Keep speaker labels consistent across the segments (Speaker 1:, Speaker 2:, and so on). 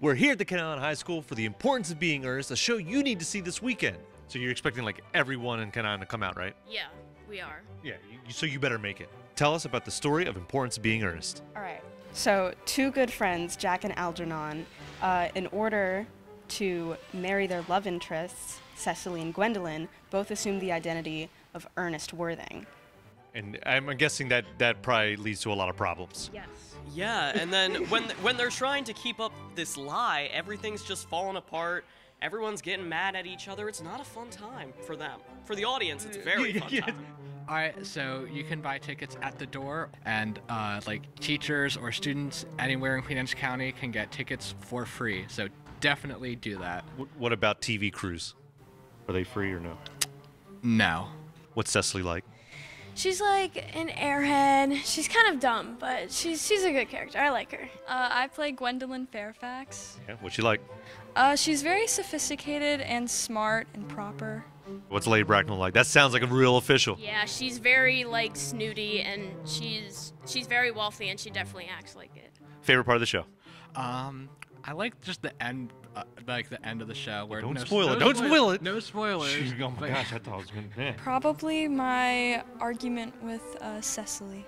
Speaker 1: We're here at the Kent Island High School for the importance of being earnest, a show you need to see this weekend. So you're expecting like everyone in Kent Island to come out, right?
Speaker 2: Yeah, we are.
Speaker 1: Yeah. You, so you better make it. Tell us about the story of importance of being earnest.
Speaker 3: All right. So, two good friends, Jack and Algernon, uh, in order to marry their love interests, Cecily and Gwendolyn, both assume the identity of Ernest Worthing.
Speaker 1: And I'm guessing that that probably leads to a lot of problems.
Speaker 2: Yes.
Speaker 4: Yeah, and then when when they're trying to keep up this lie, everything's just falling apart. Everyone's getting mad at each other. It's not a fun time for them. For the audience, it's a very fun time.
Speaker 5: All right, so you can buy tickets at the door, and uh, like teachers or students anywhere in Queen Anne's County can get tickets for free. So definitely do that.
Speaker 1: What about TV crews? Are they free or no?
Speaker 5: No.
Speaker 1: What's Cecily like?
Speaker 6: She's like an airhead. She's kind of dumb, but she's she's a good character. I like her.
Speaker 7: Uh, I play Gwendolyn Fairfax.
Speaker 1: Yeah. What's she like?
Speaker 7: Uh, she's very sophisticated and smart and proper.
Speaker 1: What's Lady Bracknell like? That sounds like a real official.
Speaker 2: Yeah, she's very like snooty and she's she's very wealthy and she definitely acts like it.
Speaker 1: Favorite part of the show?
Speaker 5: Um, I like just the end, uh, like the end of the show where
Speaker 1: Don't
Speaker 5: no,
Speaker 1: spoil it,
Speaker 5: no
Speaker 1: don't spoil it.
Speaker 5: No spoilers.
Speaker 1: oh my gosh, I thought it was gonna.
Speaker 7: Probably my argument with uh, Cecily.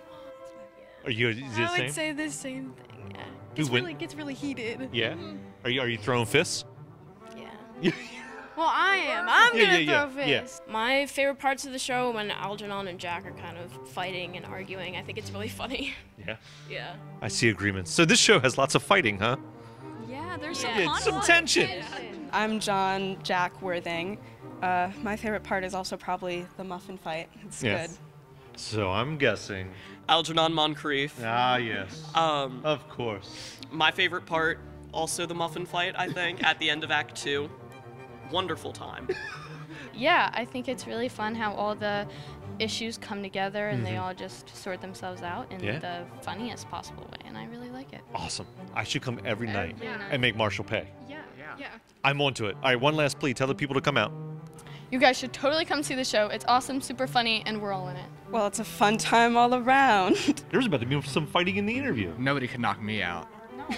Speaker 1: Are you is it the
Speaker 6: I would
Speaker 1: same?
Speaker 6: say the same thing. Yeah.
Speaker 1: Who
Speaker 6: Gets really gets really heated.
Speaker 1: yeah. Are you are you throwing fists?
Speaker 6: Yeah. Well, I am. I'm
Speaker 1: Yeah,
Speaker 6: gonna
Speaker 1: yeah,
Speaker 6: throw
Speaker 1: yeah, yeah.
Speaker 6: fists.
Speaker 2: My favorite parts of the show when Algernon and Jack are kind of fighting and arguing. I think it's really funny.
Speaker 1: Yeah.
Speaker 2: yeah.
Speaker 1: I see agreements. So this show has lots of fighting, huh?
Speaker 7: Yeah, there's
Speaker 2: Yeah.
Speaker 7: some
Speaker 1: Yeah, some
Speaker 7: conflict.
Speaker 1: tension.
Speaker 3: I'm John Jack Worthing. Uh, my favorite part is also probably the muffin fight. It's
Speaker 1: Yes.
Speaker 3: good.
Speaker 1: So I'm guessing.
Speaker 4: Algernon Moncrieff.
Speaker 1: Ah, yes.
Speaker 4: Um,
Speaker 1: Of course.
Speaker 4: my favorite part, also the muffin fight. I think at the end of Act Two. Wonderful time.
Speaker 8: Yeah, I think it's really fun how all the issues come together and
Speaker 1: Mhm.
Speaker 8: they all just sort themselves out in
Speaker 1: Yeah.
Speaker 8: the funniest possible way, and I really like it.
Speaker 1: Awesome. I should come every night
Speaker 8: Every night.
Speaker 1: and make Marshall pay. Yeah.
Speaker 6: Yeah. Yeah.
Speaker 1: I'm onto it. All right, one last plea. Tell the people to come out.
Speaker 8: You guys should totally come see the show. It's awesome, super funny, and we're all in it.
Speaker 3: Well, it's a fun time all around.
Speaker 1: There was about to be some fighting in the interview.
Speaker 5: Nobody could knock me out.